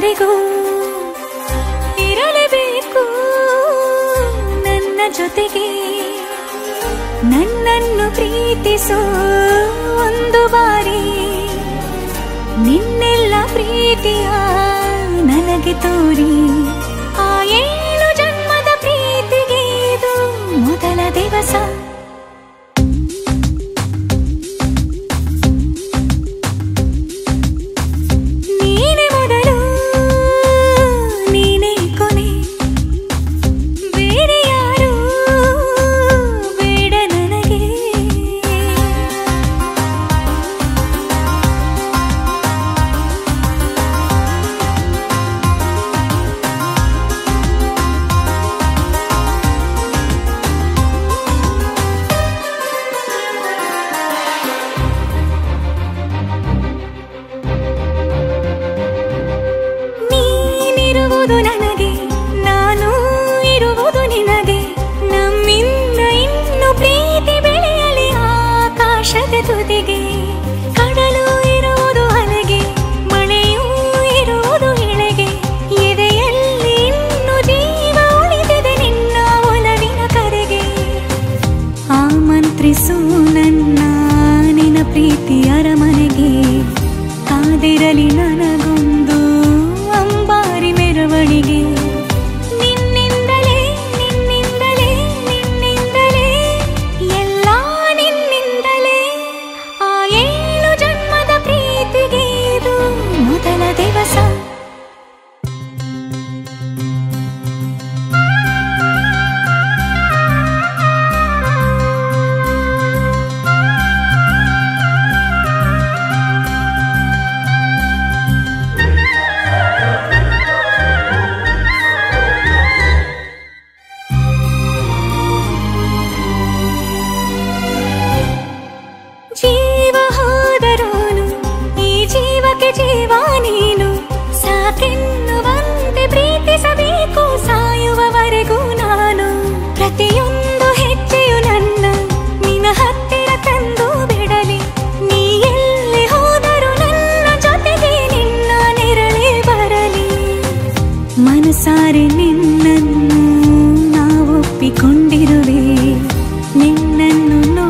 ಕೊನೆಯವರೆಗೂ ಇರಲೇಬೇಕು ನನ್ನ ಜೊತೆಗೆ. ನನ್ನನ್ನು ಪ್ರೀತಿಸೋ ಒಂದು ಬಾರಿ. ಪ್ರೀತಿಯರ ಮನೆಗೆ ಕಾದಿರಲಿ ನನಗೂ ಪ್ರತಿಯೊಂದು ಹೆಜ್ಜೆಯು ನನ್ನ. ನಿನ್ನ ಹತ್ತಿರ ತಂದು ಬಿಡಲಿ. ನೀ ಎಲ್ಲಿ ಹೋದರೂ ನನ್ನ ಜೊತೆಗೆ ನಿನ್ನ ಬರಲಿ. ಮನಸಾರೆ ನಿನ್ನನ್ನು ನಾವೊಪ್ಪಿಕೊಂಡಿರುವೆ. ನಿನ್ನನ್ನು